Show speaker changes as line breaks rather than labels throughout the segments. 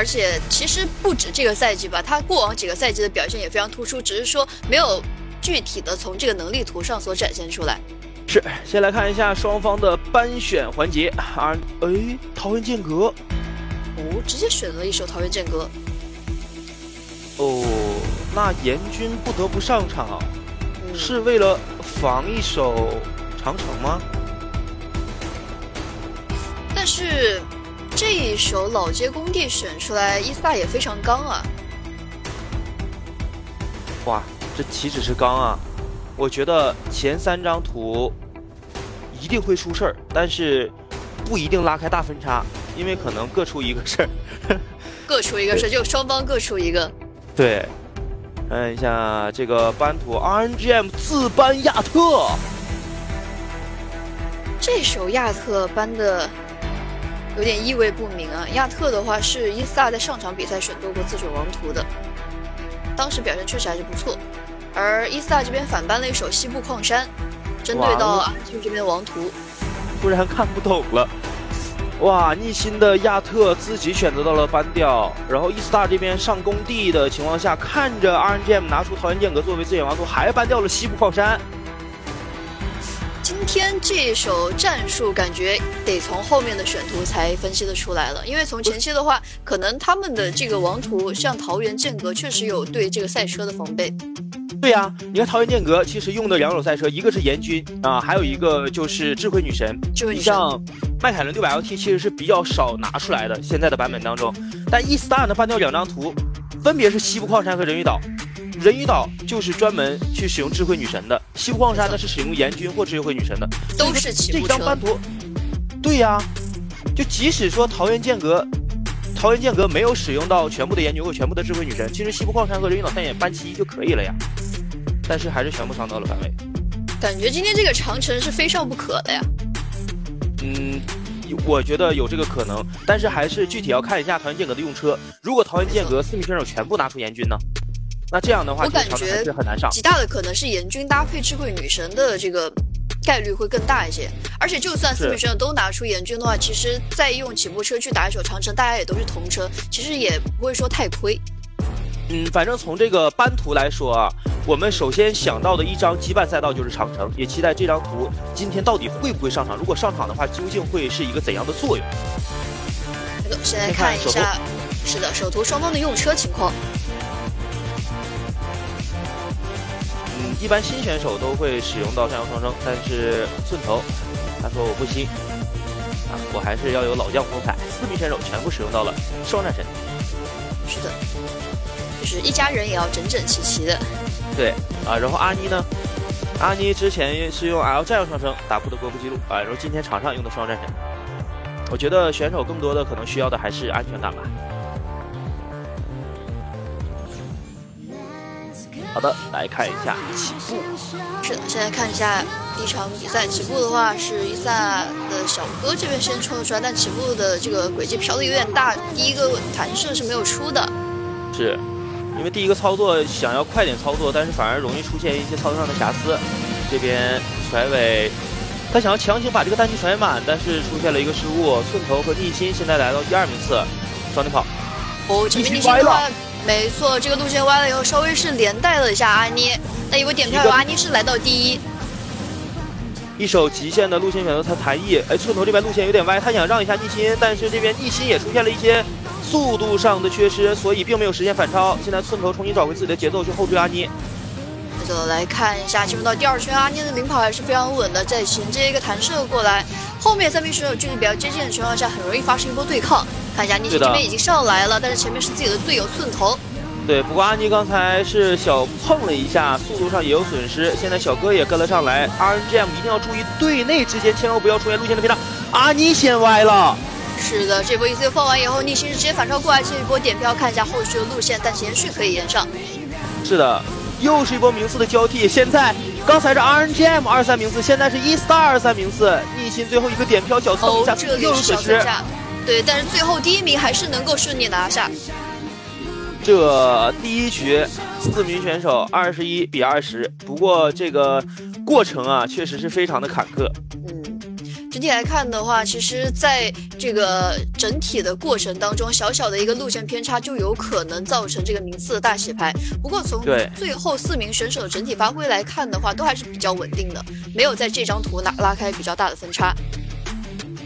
而且其实不止这个赛季吧，他过往几个赛季的表现也非常突出，只是说没有具体的从这个能力图上所展现出来。
是，先来看一下双方的班选环节啊，哎，桃园剑阁，
哦，直接选了一首桃园剑阁。
哦，那严军不得不上场，是为了防一手长城吗？
但是这一手老街工地选出来，伊萨也非常刚啊！
哇，这岂止是刚啊！我觉得前三张图一定会出事儿，但是不一定拉开大分差，因为可能各出一个事儿。
各出一个事儿，就双方各出一个。
对，看一下这个班图，RNGM 自搬亚特。
这首亚特搬的有点意味不明啊。亚特的话是伊萨在上场比赛选做过自选王图的，当时表现确实还是不错。而伊萨这边反搬了一手西部矿山，针对到阿俊这边的王图，
突然看不懂了。哇！逆心的亚特自己选择到了搬掉，然后 E-star 这边上工地的情况下，看着 RNGM 拿出桃园剑阁作为自选王图，还搬掉了西部矿山。
今天这手战术感觉得从后面的选图才分析得出来了，因为从前期的话，可能他们的这个王图像桃园剑阁确实有对这个赛车的防备。
对呀，你看桃园剑阁其实用的两种赛车，一个是严军啊，还有一个就是智慧女神。
智慧女
神。迈凯伦六百 LT 其实是比较少拿出来的，现在的版本当中，但 E-star 呢搬掉两张图，分别是西部矿山和人鱼岛。人鱼岛就是专门去使用智慧女神的，西部矿山呢是使用炎军或智慧女神的，
都是
这张班图，对呀，就即使说桃园剑阁，桃园剑阁没有使用到全部的炎军或全部的智慧女神，其实西部矿山和人鱼岛三眼搬七就可以了呀，但是还是全部上到了范围。
感觉今天这个长城是非上不可的呀。
嗯，我觉得有这个可能，但是还是具体要看一下桃园剑阁的用车。如果桃园剑阁四名选手全部拿出严军呢，那这样的话，
我感觉
是很难上。
极大的可能是严军搭配智慧女神的这个概率会更大一些。而且就算四名选手都拿出严军的话，其实再用起步车去打一手长城，大家也都是同车，其实也不会说太亏。
嗯，反正从这个班图来说啊，我们首先想到的一张羁绊赛道就是长城，也期待这张图今天到底会不会上场。如果上场的话，究竟会是一个怎样的作用？
先来看一下，是的，首图双方的用车情况。
一般新选手都会使用到山羊双生，但是寸头他说我不新啊，我还是要有老将风采。四名选手全部使用到了双战神。
是的。就是一家人也要整整齐齐的，
对啊，然后阿妮呢？阿妮之前是用 L 战药双生打破的国服记录啊，然后今天场上用的双战神，我觉得选手更多的可能需要的还是安全感吧。好的，来看一下起步。
是的，现在看一下第一场比赛起步的话，是伊萨的小哥这边先冲了出来，但起步的这个轨迹飘的有点大，第一个弹射是没有出的。
是。因为第一个操作想要快点操作，但是反而容易出现一些操作上的瑕疵。这边甩尾，他想要强行把这个单击甩满，但是出现了一个失误。寸头和地心现在来到第二名次，双点跑。
哦，这边逆心的话，没错，这个路线歪了以后，稍微是连带了一下阿妮。那一波点票，阿妮是来到第一。
一手极限的路线选择他弹翼，哎，寸头这边路线有点歪，他想让一下逆心，但是这边逆心也出现了一些。速度上的缺失，所以并没有实现反超。现在寸头重新找回自己的节奏，去后追阿妮。
那就来看一下，进入到第二圈，阿妮的领跑还是非常稳的，在衔接一个弹射过来。后面三名选手距离比较接近的情况下，很容易发生一波对抗。看一下逆心这边已经上来了，但是前面是自己的队友寸头。
对，不过阿妮刚才是小碰了一下，速度上也有损失。现在小哥也跟了上来，RNGM 一定要注意队内之间千万不要出现路线的偏差。阿妮先歪了。
是的，这波 E C 放完以后，逆心是直接反超过来，这一波点飘，看一下后续的路线，但延续可以延上。
是的，又是一波名次的交替。现在刚才是 R N G M 二三名次，现在是 E Star 二三名次，逆心最后一个点飘小蹭一下，又是损失。
对，但是最后第一名还是能够顺利拿下。
这第一局四名选手二十一比二十，不过这个过程啊，确实是非常的坎坷。
嗯。整体来看的话，其实在这个整体的过程当中，小小的一个路线偏差就有可能造成这个名次的大洗牌。不过从最后四名选手的整体发挥来看的话，都还是比较稳定的，没有在这张图拉拉开比较大的分差。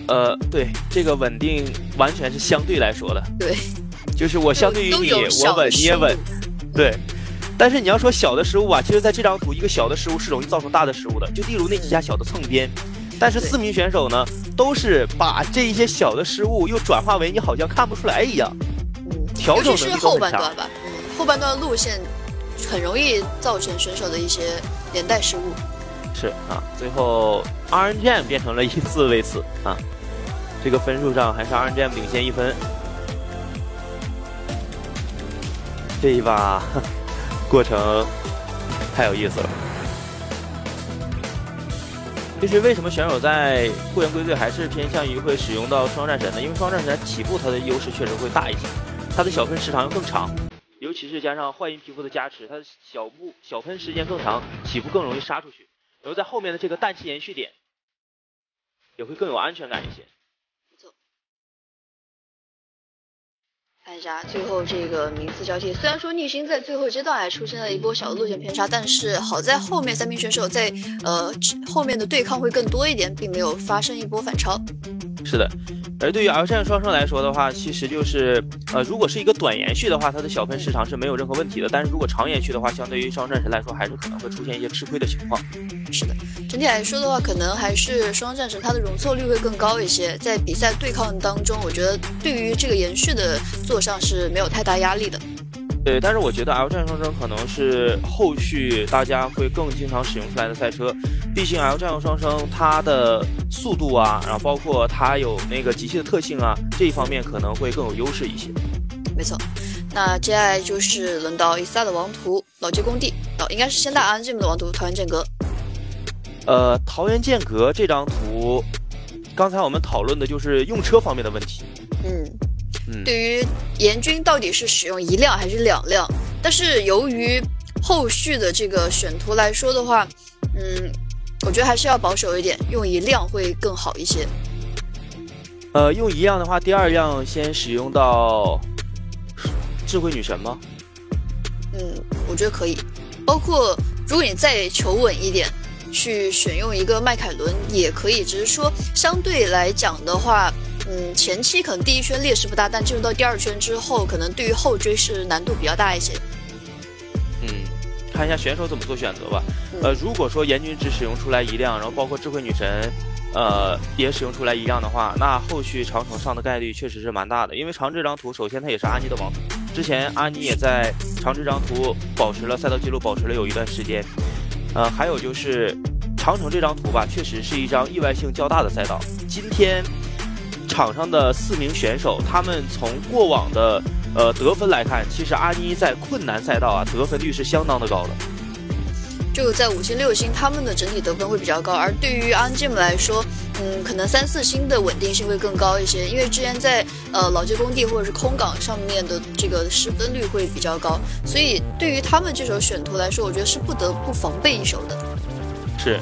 呃，对，这个稳定完全是相对来说的。
对，
就是我相对于你，我稳你也稳。对，但是你要说小的失误啊，其实在这张图，一个小的失误是容易造成大的失误的。就例如那几下小的蹭边，但是四名选手呢，都是把这一些小的失误又转化为你好像看不出来一样。
嗯，
调整
是后半段吧，嗯，后半段路线很容易造成选手的一些连带失误。
是啊，最后 RNGM 变成了以四为四啊。这个分数上还是 RNGM 领先一分。这一把过程太有意思了。就是为什么选手在会员归队还是偏向于会使用到双战神呢？因为双战神起步它的优势确实会大一些，它的小喷时长要更长，尤其是加上幻音皮肤的加持，它的小步小喷时间更长，起步更容易杀出去。然后在后面的这个氮气延续点也会更有安全感一些。
看一下最后这个名次交替，虽然说逆星在最后阶段还出现了一波小的路线偏差，但是好在后面三名选手在呃后面的对抗会更多一点，并没有发生一波反超。
是的。而对于 L 战双生来说的话，其实就是，呃，如果是一个短延续的话，它的小分时长是没有任何问题的。但是如果长延续的话，相对于双战神来说，还是可能会出现一些吃亏的情况。
是的，整体来说的话，可能还是双战神它的容错率会更高一些。在比赛对抗当中，我觉得对于这个延续的做上是没有太大压力的。
对，但是我觉得 L 战双生可能是后续大家会更经常使用出来的赛车，毕竟 L 战双生它的速度啊，然后包括它有那个机器的特性啊，这一方面可能会更有优势一些。
没错，那接下来就是轮到伊萨的王图老街工地，哦，应该是先打 R N G 的王图桃园剑阁。
呃，桃园剑阁这张图，刚才我们讨论的就是用车方面的问题。
嗯。对于严军到底是使用一辆还是两辆？但是由于后续的这个选图来说的话，嗯，我觉得还是要保守一点，用一辆会更好一些。
呃，用一辆的话，第二辆先使用到智慧女神吗？
嗯，我觉得可以。包括如果你再求稳一点，去选用一个迈凯伦也可以，只是说相对来讲的话。嗯，前期可能第一圈劣势不大，但进入到第二圈之后，可能对于后追是难度比较大一些。
嗯，看一下选手怎么做选择吧。呃，如果说严军只使用出来一辆，然后包括智慧女神，呃，也使用出来一辆的话，那后续长城上的概率确实是蛮大的。因为长这张图，首先它也是阿妮的王图，之前阿妮也在长这张图保持了赛道记录，保持了有一段时间。呃，还有就是长城这张图吧，确实是一张意外性较大的赛道。今天。场上的四名选手，他们从过往的呃得分来看，其实阿妮在困难赛道啊得分率是相当的高的。
就在五星六星，他们的整体得分会比较高，而对于 Angem 来说，嗯，可能三四星的稳定性会更高一些，因为之前在呃老街工地或者是空港上面的这个失分率会比较高，所以对于他们这手选图来说，我觉得是不得不防备一手的。
是。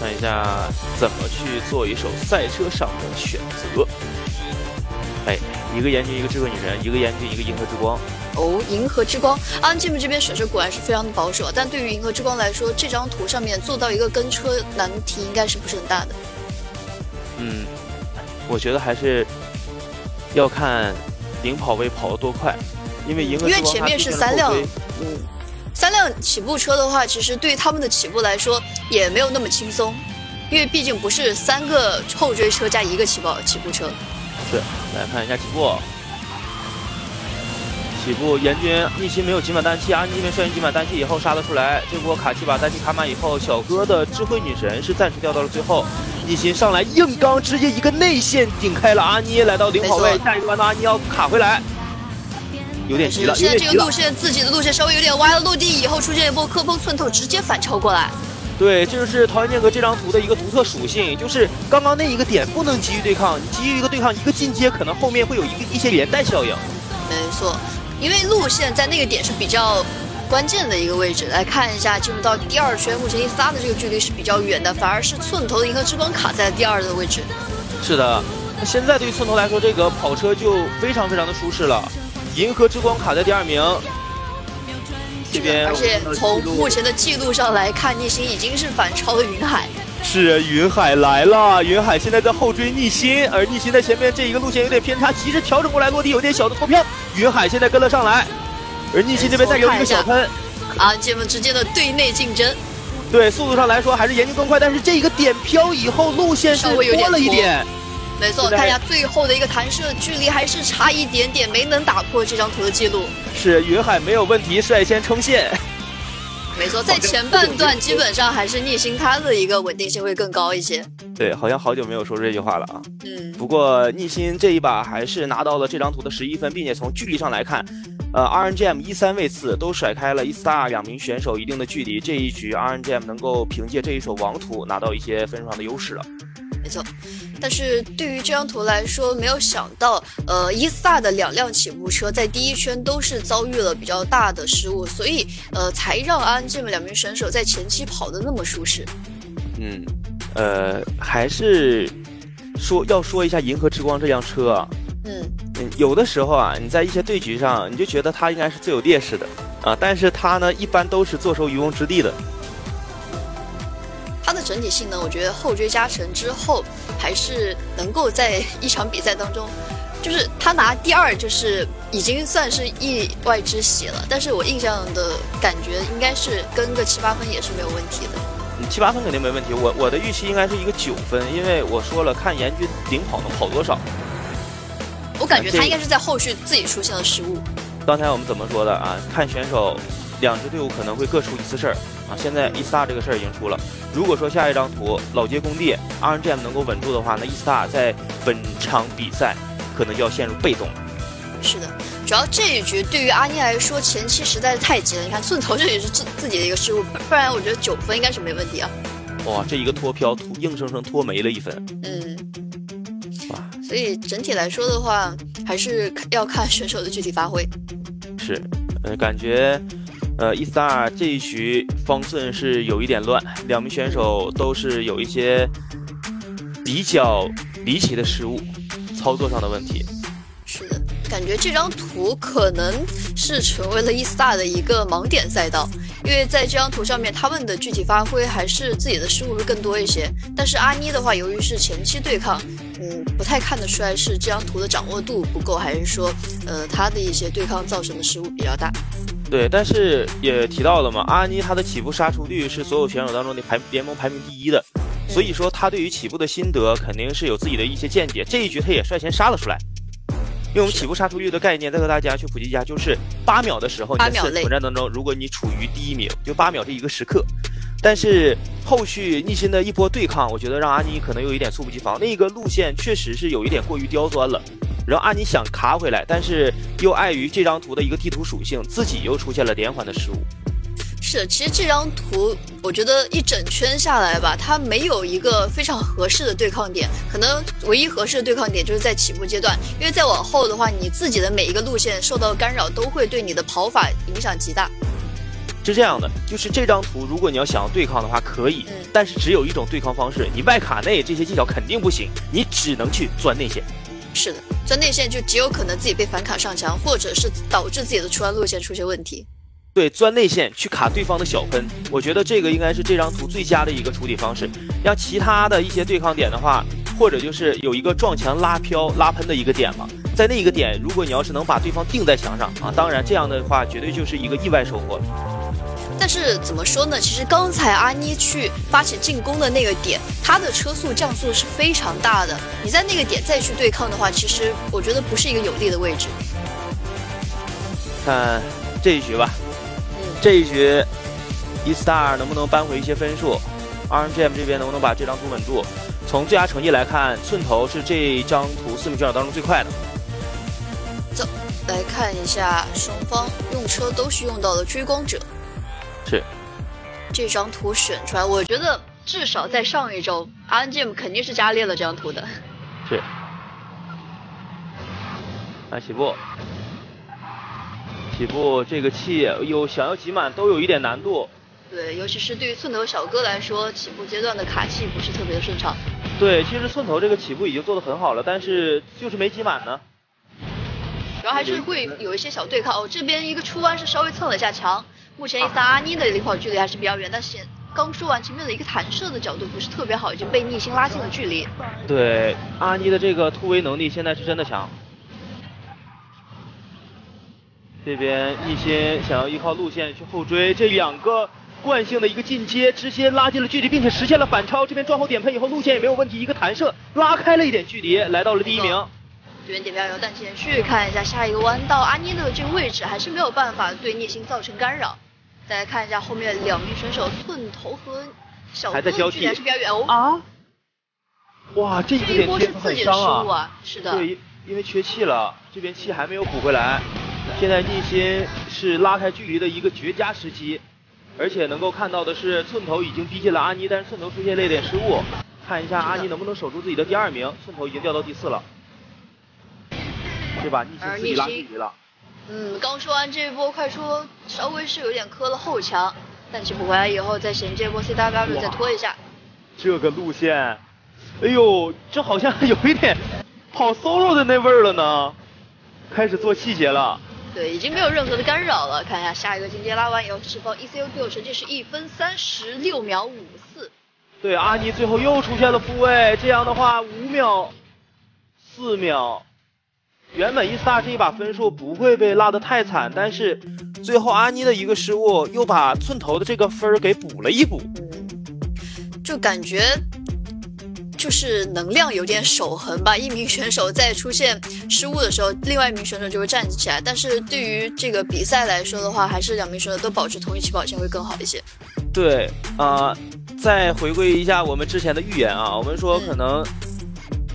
看一下怎么去做一手赛车上的选择。哎，一个严军，一个智慧女神，一个严军，一个银河之光。
哦，银河之光，Angem 这边选车果然是非常的保守，但对于银河之光来说，这张图上面做到一个跟车难题应该是不是很大的。
嗯，我觉得还是要看领跑位跑得多快，因为银河
因为前面是三辆，嗯。三辆起步车的话，其实对于他们的起步来说也没有那么轻松，因为毕竟不是三个后追车加一个起跑起步车。
是，来看一下起步。起步，严军逆袭没有集满氮气，阿妮这边率先挤满氮气以后杀了出来。这波卡奇把氮气卡满以后，小哥的智慧女神是暂时掉到了最后。逆心上来硬刚，直接一个内线顶开了阿妮，来到领跑位。下一个弯道阿妮要卡回来。有点急了，
现在这个路线自己的路线稍微有点歪了，落地以后出现一波磕碰寸头，直接反超过来。
对，这就是桃园剑阁这张图的一个独特属性，就是刚刚那一个点不能急于对抗，你急于一个对抗，一个进阶可能后面会有一个一些连带效应。
没错，因为路线在那个点是比较关键的一个位置。来看一下，进入到第二圈，目前一发的这个距离是比较远的，反而是寸头的银河之光卡在了第二的位置。
是的，那现在对于寸头来说，这个跑车就非常非常的舒适了。银河之光卡在第二名，这边
而且从目前的记录上来看，逆星已经是反超了云海。
是云海来了，云海现在在后追逆心，而逆心在前面这一个路线有点偏差，及时调整过来，落地有点小的脱飘。云海现在跟了上来，而逆心这边再有一个小喷。
啊，这们之间的对内竞争，
对速度上来说还是严宁更快，但是这一个点飘以后路线是多了一点。
没错，看一下最后的一个弹射距离还是差一点点，没能打破这张图的记录。
是云海没有问题，率先冲线。
没错，在前半段基本上还是逆星，它的一个稳定性会更高一些。
对，好像好久没有说这句话了啊。
嗯。
不过逆心这一把还是拿到了这张图的十一分，并且从距离上来看，呃，RNGM 一三位次都甩开了 eStar 两名选手一定的距离。这一局 RNGM 能够凭借这一手王图拿到一些分数上的优势了。
没错，但是对于这张图来说，没有想到，呃，伊萨的两辆起步车在第一圈都是遭遇了比较大的失误，所以，呃，才让安这么两名选手在前期跑的那么舒适。
嗯，呃，还是说要说一下银河之光这辆车啊。
嗯，
有的时候啊，你在一些对局上，你就觉得他应该是最有劣势的啊，但是他呢，一般都是坐收渔翁之利的。
它的整体性能，我觉得后追加成之后，还是能够在 一场比赛当中，就是他拿第二，就是已经算是意外之喜了。但是我印象的感觉，应该是跟个七八分也是没有问题的。
嗯，七八分肯定没问题。我我的预期应该是一个九分，因为我说了，看严军顶跑能跑多少。
我感觉他应该是在后续自己出现了失误。
刚才我们怎么说的啊？看选手。两支队伍可能会各出一次事儿啊！现在 eStar 这个事儿已经出了。如果说下一张图老街工地 RNGM 能够稳住的话，那 eStar 在本场比赛可能就要陷入被动了。
是的，主要这一局对于阿妮来说前期实在是太急了。你看寸头这也是自自己的一个失误，不然我觉得九分应该是没问题啊。
哇，这一个脱飘，硬生生脱没了一分。
嗯。哇，所以整体来说的话，还是要看选手的具体发挥。
是，呃，感觉。呃，一 star 这一局方寸是有一点乱，两名选手都是有一些比较离奇的失误，操作上的问题。
是的，感觉这张图可能是成为了一 star 的一个盲点赛道，因为在这张图上面，他们的具体发挥还是自己的失误会更多一些。但是阿妮的话，由于是前期对抗，嗯，不太看得出来是这张图的掌握度不够，还是说，呃，他的一些对抗造成的失误比较大。
对，但是也提到了嘛，阿尼他的起步杀出率是所有选手当中的排联盟排名第一的，所以说他对于起步的心得肯定是有自己的一些见解。这一局他也率先杀了出来，用我们起步杀出率的概念再和大家去普及一下，就是八秒的时候，你在团战当中，如果你处于第一名，就八秒这一个时刻。但是后续逆心的一波对抗，我觉得让阿妮可能有一点猝不及防，那个路线确实是有一点过于刁钻了。然后阿尼想卡回来，但是又碍于这张图的一个地图属性，自己又出现了连环的失误。
是，其实这张图我觉得一整圈下来吧，它没有一个非常合适的对抗点，可能唯一合适的对抗点就是在起步阶段，因为再往后的话，你自己的每一个路线受到干扰，都会对你的跑法影响极大。
是这样的，就是这张图，如果你要想要对抗的话，可以，但是只有一种对抗方式，你外卡内这些技巧肯定不行，你只能去钻内线。
是的。钻内线就极有可能自己被反卡上墙，或者是导致自己的出弯路线出现问题。
对，钻内线去卡对方的小喷，我觉得这个应该是这张图最佳的一个处理方式。让其他的一些对抗点的话，或者就是有一个撞墙拉飘拉喷的一个点嘛，在那一个点，如果你要是能把对方定在墙上啊，当然这样的话绝对就是一个意外收获。
但是怎么说呢？其实刚才阿妮去发起进攻的那个点，他的车速降速是非常大的。你在那个点再去对抗的话，其实我觉得不是一个有利的位置。
看这一局吧，嗯这一局，E Star 能不能扳回一些分数？RNGM 这边能不能把这张图稳住？从最佳成绩来看，寸头是这张图四名选手当中最快的。
走，来看一下双方用车都是用到了追光者。
是，
这张图选出来，我觉得至少在上一周，RNGM 肯定是加练了这张图的。
是，来起步，起步这个气有想要挤满都有一点难度。
对，尤其是对于寸头小哥来说，起步阶段的卡气不是特别的顺畅。
对，其实寸头这个起步已经做得很好了，但是就是没挤满呢。
主要还是会有一些小对抗哦。这边一个出弯是稍微蹭了一下墙，目前伊萨阿妮的领跑距离还是比较远，但是刚说完前面的一个弹射的角度不是特别好，已经被逆星拉近了距离。
对，阿妮的这个突围能力现在是真的强。这边逆心想要依靠路线去后追，这两个惯性的一个进阶，直接拉近了距离，并且实现了反超。这边撞后点喷以后，路线也没有问题，一个弹射拉开了一点距离，来到了第一名。
这边点漂油，但前续看一下下一个弯道，阿妮的这个位置还是没有办法对逆星造成干扰。再来看一下后面两名选手，寸头和小哥距离还是比较远哦。
啊！哇，这
一波是自己的失误
啊！
是的。
对，因为缺气了，这边气还没有补回来。现在逆心是拉开距离的一个绝佳时机，而且能够看到的是寸头已经逼近了阿妮，但是寸头出现了一点失误，看一下阿妮能不能守住自己的第二名，寸头已经掉到第四了，对吧？逆心自己拉距离了。
嗯，刚说完这一波快出，稍微是有点磕了后墙，但起补回来以后再衔接波 C W 再拖一下。
这个路线，哎呦，这好像有一点跑 solo 的那味儿了呢，开始做细节了。
对，已经没有任何的干扰了。看一下下一个进阶拉完以后，释放 ECU Q 成绩是一分三十六秒五四。
对，阿尼最后又出现了复位，这样的话五秒、四秒，原本伊斯塔这一把分数不会被落得太惨，但是最后阿妮的一个失误又把寸头的这个分儿给补了一补。
嗯，就感觉。就是能量有点守恒吧，一名选手在出现失误的时候，另外一名选手就会站起来。但是对于这个比赛来说的话，还是两名选手都保持同一起跑线会更好一些。
对啊，再回归一下我们之前的预言啊，我们说可能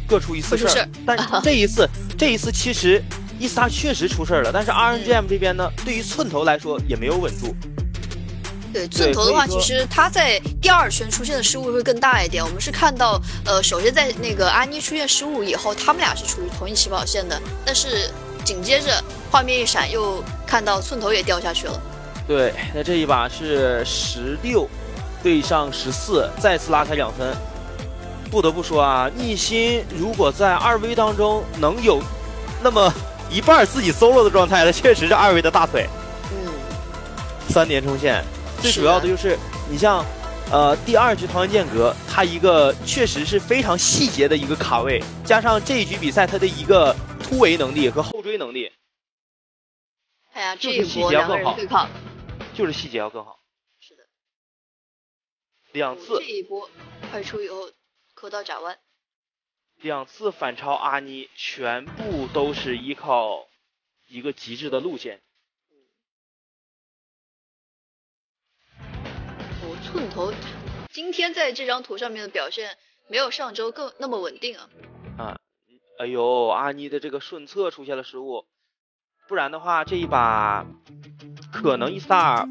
各出一次事儿，但 这一次这一次其实伊萨确实出事儿了，但是 RNGM 这边呢，对于寸头来说也没有稳住。
对寸头的话，其实他在第二圈出现的失误会更大一点。我们是看到，呃，首先在那个安妮出现失误以后，他们俩是处于同一起跑线的。但是紧接着画面一闪，又看到寸头也掉下去了。
对，那这一把是十六对上十四，再次拉开两分。不得不说啊，逆心如果在二 V 当中能有那么一半自己 solo 的状态，那确实是二 V 的大腿。
嗯，
三连冲线。最主要的就是，你像，呃，第二局桃园剑阁，他一个确实是非常细节的一个卡位，加上这一局比赛他的一个突围能力和后追能力，
哎呀，这一波两个人对抗，
就是细节要更好。
是的，
两次
这一波快出以后磕到窄弯，
两次反超阿妮，全部都是依靠一个极致的路线。
寸头今天在这张图上面的表现没有上周更那么稳定啊！
啊，哎呦，阿妮的这个顺侧出现了失误，不然的话这一把可能伊萨尔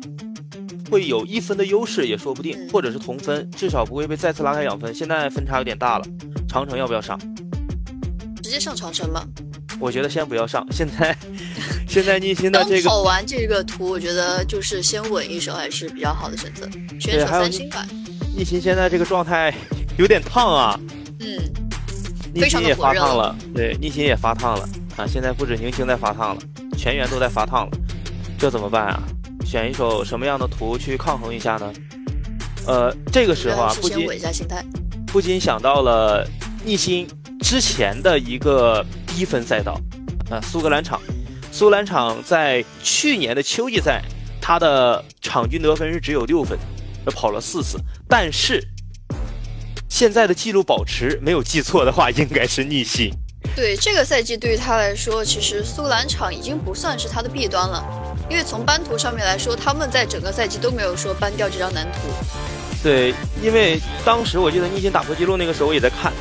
会有一分的优势也说不定，或者是同分，至少不会被再次拉开两分。现在分差有点大了，长城要不要上？
直接上长城吧。
我觉得先不要上，现在 现在逆心的这个
跑完这个图，我觉得就是先稳一手还是比较好的选择。选手三星吧。
逆心现在这个状态有点烫啊。
嗯。
逆心也发烫了，对，逆心也发烫了啊！现在不止宁星在发烫了，全员都在发烫了，这怎么办啊？选一首什么样的图去抗衡一下呢？呃，这个时候啊，不禁不禁想到了逆心之前的一个。低分赛道，啊，苏格兰场，苏格兰场在去年的秋季赛，他的场均得分是只有六分，跑了四次，但是现在的记录保持，没有记错的话，应该是逆袭。
对这个赛季对于他来说，其实苏格兰场已经不算是他的弊端了，因为从班图上面来说，他们在整个赛季都没有说搬掉这张蓝图。
对，因为当时我记得逆心打破记录那个时候，我也在看。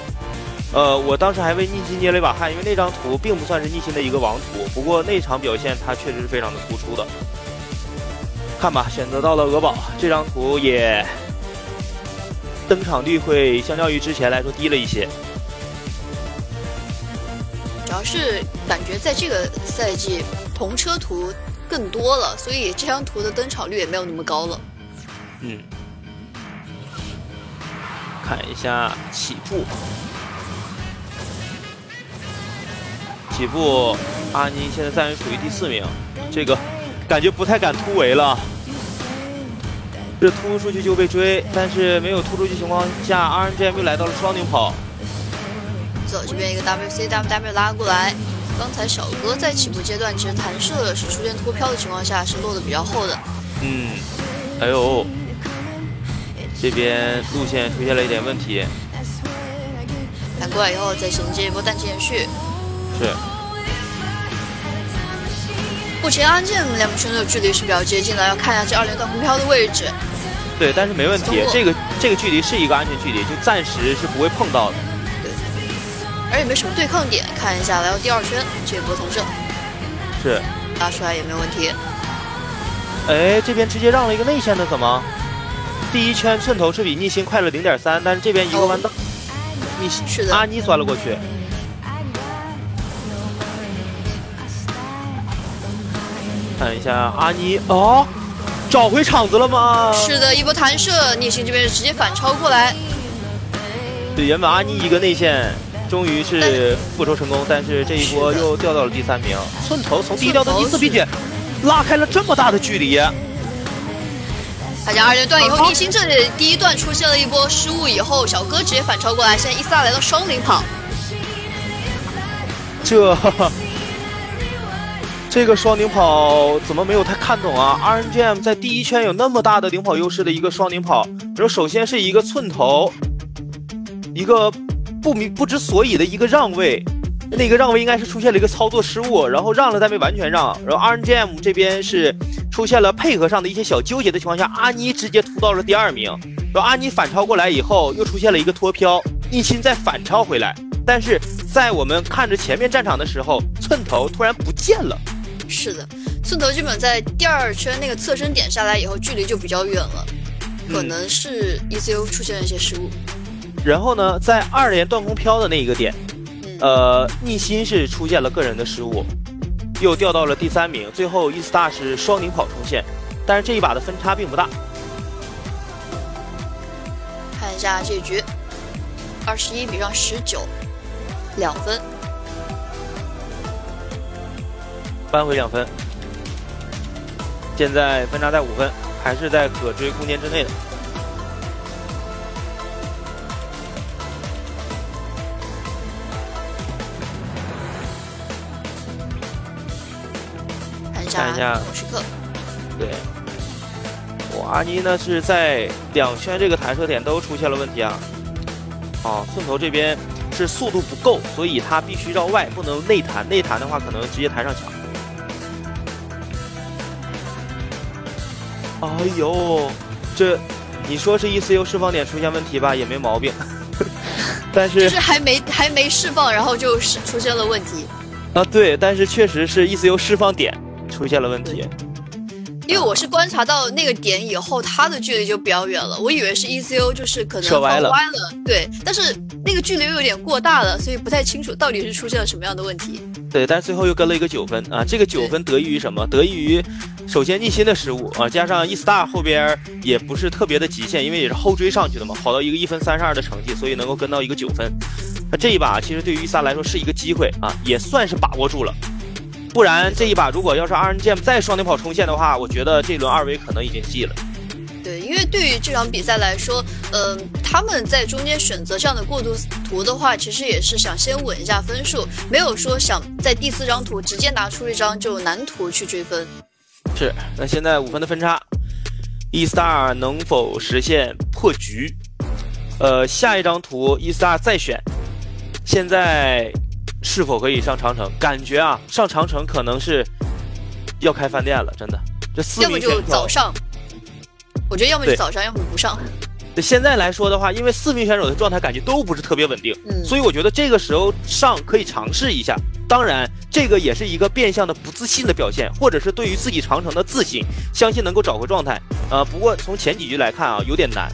呃，我当时还为逆心捏了一把汗，因为那张图并不算是逆心的一个王图，不过那场表现他确实是非常的突出的。看吧，选择到了俄宝，这张图也登场率会相较于之前来说低了一些。
主要是感觉在这个赛季同车图更多了，所以这张图的登场率也没有那么高了。
嗯，看一下起步，起步，阿妮现在暂时处于第四名，这个感觉不太敢突围了。这突出去就被追，但是没有突出去情况下，RNGM 又来到了双顶跑。
走这边一个 WC WW 拉过来，刚才小哥在起步阶段其实弹射是出现脱飘的情况下是落的比较厚的。
嗯，哎呦，这边路线出现了一点问题。
弹过来以后再衔接一波弹气延续。
是。
目前安建两名选手距离是比较接近的，要看一下这二连断空飘的位置。
对，但是没问题，这个这个距离是一个安全距离，就暂时是不会碰到的。
对，而也没什么对抗点，看一下来到第二圈这波同射，
是
拉出来也没有问题。
哎，这边直接让了一个内线的，怎么？第一圈寸头是比逆星快了零点三，但是这边一个弯道，逆星
是的，
阿妮钻了过去。看一下阿妮哦，找回场子了吗？
是的，一波弹射，逆星这边直接反超过来。
对，原本阿妮一个内线，终于是复仇成功，但是这一波又掉到了第三名。寸头从第一掉到第四，并且拉开了这么大的距离。
大家二连段以后，逆星这里第一段出现了一波失误，以后小哥直接反超过来，现在伊斯拉来到双领跑。
这。这个双领跑怎么没有太看懂啊？RNGM 在第一圈有那么大的领跑优势的一个双领跑，然后首先是一个寸头，一个不明不知所以的一个让位，那个让位应该是出现了一个操作失误，然后让了但没完全让，然后 RNGM 这边是出现了配合上的一些小纠结的情况下，阿妮直接突到了第二名，然后阿妮反超过来以后又出现了一个脱飘，一心再反超回来，但是在我们看着前面战场的时候，寸头突然不见了。
是的，寸头基本在第二圈那个侧身点下来以后，距离就比较远了，可能是 ECU 出现了一些失误。
然后呢，在二连断空飘的那一个点，呃，逆心是出现了个人的失误，又掉到了第三名。最后 e star 是双领跑冲线，但是这一把的分差并不大。
看一下这局，二十一比上十九，两分。
扳回两分，现在分差在五分，还是在可追空间之内的。
看一下时刻，
对，我阿妮呢是在两圈这个弹射点都出现了问题啊。哦，寸头这边是速度不够，所以他必须绕外，不能内弹，内弹的话可能直接弹上墙。哎呦，这你说是 ECU 释放点出现问题吧，也没毛病。但是
就是还没还没释放，然后就是出现了问题。
啊，对，但是确实是 ECU 释放点出现了问题。
因为我是观察到那个点以后，它的距离就比较远了，我以为是 ECU 就是可能
放歪了。
对，但是那个距离又有点过大了，所以不太清楚到底是出现了什么样的问题。
对，但是最后又跟了一个九分啊，这个九分得益于什么？得益于。首先逆心的失误啊，加上 E star 后边也不是特别的极限，因为也是后追上去的嘛，跑到一个一分三十二的成绩，所以能够跟到一个九分。那这一把其实对于 E star 来说是一个机会啊，也算是把握住了。不然这一把如果要是 RNGM 再双领跑冲线的话，我觉得这轮二维可能已经记了。
对，因为对于这场比赛来说，嗯，他们在中间选择这样的过渡图的话，其实也是想先稳一下分数，没有说想在第四张图直接拿出一张就难图去追分。
是，那现在五分的分差，E star 能否实现破局？呃，下一张图 E star 再选，现在是否可以上长城？感觉啊，上长城可能是要开饭店了，真的。这四
要么就早上，我觉得要么就早上，要么不上。
现在来说的话，因为四名选手的状态感觉都不是特别稳定，所以我觉得这个时候上可以尝试一下。当然，这个也是一个变相的不自信的表现，或者是对于自己长城的自信，相信能够找回状态。呃，不过从前几局来看啊，有点难。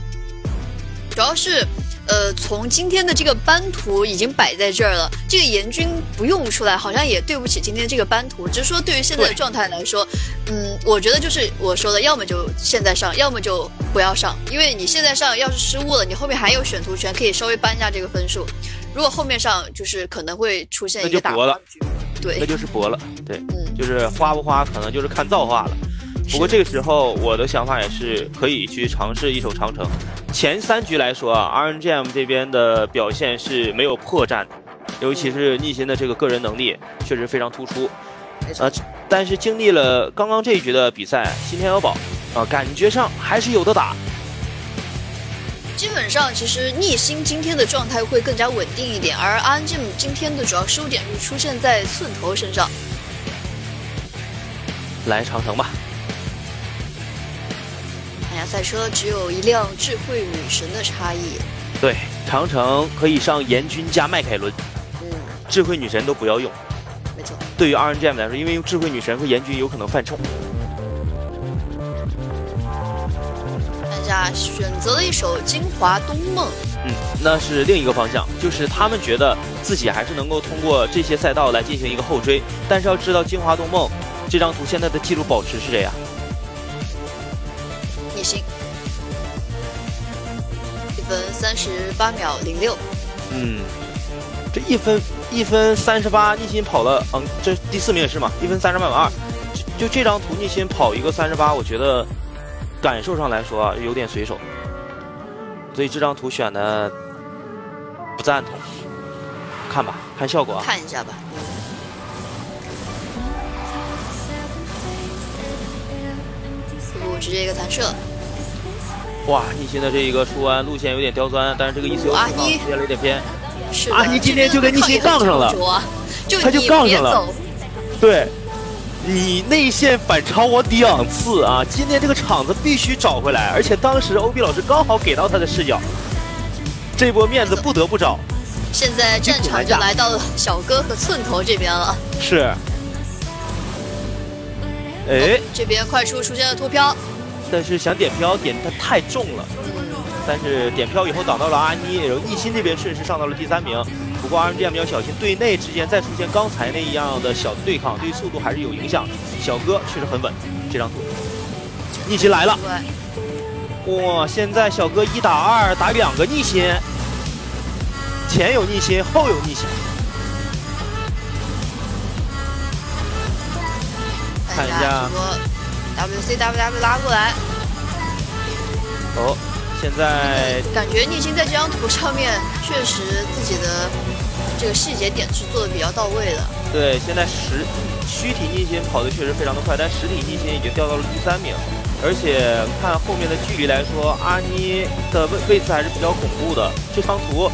主要是呃，从今天的这个班图已经摆在这儿了，这个严军不用出来，好像也对不起今天这个班图。只是说对于现在的状态来说，嗯，我觉得就是我说的，要么就现在上，要么就不要上，因为你现在上要是失误了，你后面还有选图权，可以稍微扳一下这个分数。如果后面上就是可能会出现一个打
了，
对，
那就是博了，对，嗯，就是花不花可能就是看造化了。不过这个时候我的想法也是可以去尝试一手长城。前三局来说啊，RNGM 这边的表现是没有破绽的，尤其是逆心的这个个人能力确实非常突出。
呃，
但是经历了刚刚这一局的比赛，新天鹅堡啊，感觉上还是有的打。
基本上，其实逆星今天的状态会更加稳定一点，而 RNGM 今天的主要收点是出现在寸头身上。
来长城吧。
赛车，只有一辆智慧女神的差异。
对，长城可以上严军加迈凯伦。嗯，智慧女神都不要用。
没错。
对于 RNGM 来说，因为用智慧女神和严军有可能犯冲。
下选择了一首《金华东梦》，
嗯，那是另一个方向，就是他们觉得自己还是能够通过这些赛道来进行一个后追。但是要知道，《金华东梦》这张图现在的记录保持是这样，
分三十八秒零六。
嗯，这一分一分三十八，逆心跑了，嗯，这第四名也是嘛，一分三十八秒二，就这张图逆心跑一个三十八，我觉得。感受上来说啊有点随手，所以这张图选的不赞同。看吧，看效果啊。
看一下吧。四步直接一个弹射。
哇，逆心的这一个出弯路线有点刁钻，但是这个 E C U
阿妮
出现了有点偏。
是
阿妮今天就跟逆心杠上了，
他
就杠上了。对。你内线反超我两次啊！今天这个场子必须找回来，而且当时 OB 老师刚好给到他的视角，这波面子不得不找。
现在战场就来到了小哥和寸头这边了。
是。哎，
这边快出出现了脱飘，
但是想点飘点的太重了，但是点飘以后挡到了阿妮，然后逆心这边顺势上到了第三名。不过 RNGM 要小心，队内之间再出现刚才那样的小的对抗，对速度还是有影响。小哥确实很稳，这张图，逆心来了。哇，现在小哥一打二打两个逆心，前有逆心，后有逆心。
看一下，WCWW 拉过来。
哦。现在
感觉逆心在这张图上面，确实自己的这个细节点是做的比较到位的。
对，现在实虚体逆心跑的确实非常的快，但实体逆心已经掉到了第三名。而且看后面的距离来说，阿妮的位位次还是比较恐怖的。这张图，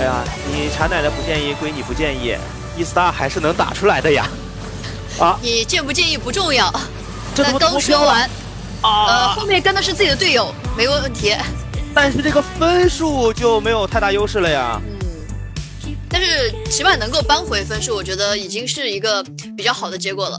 哎呀，你茶奶奶不建议，归你不建议，伊斯达还是能打出来的呀。
啊，你建不建议不重要。这刚说完。呃，后面跟的是自己的队友，没问题。
但是这个分数就没有太大优势了呀。
嗯，但是起码能够扳回分数，我觉得已经是一个比较好的结果了。